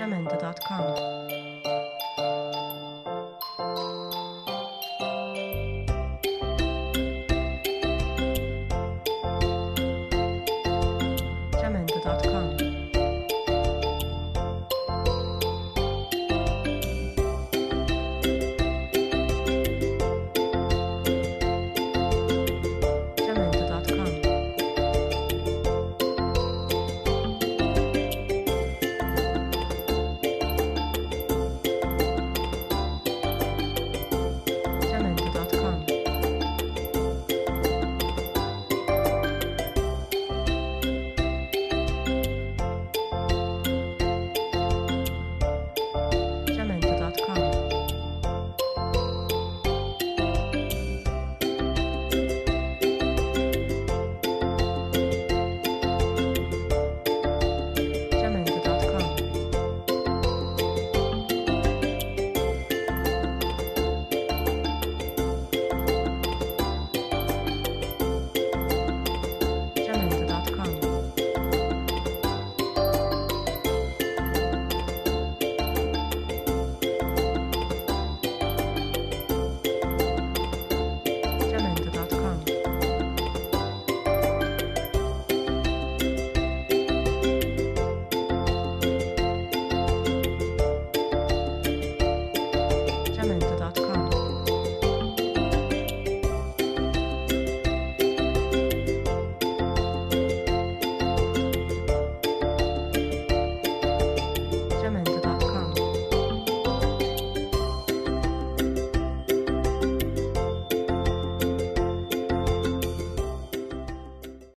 diamond.com.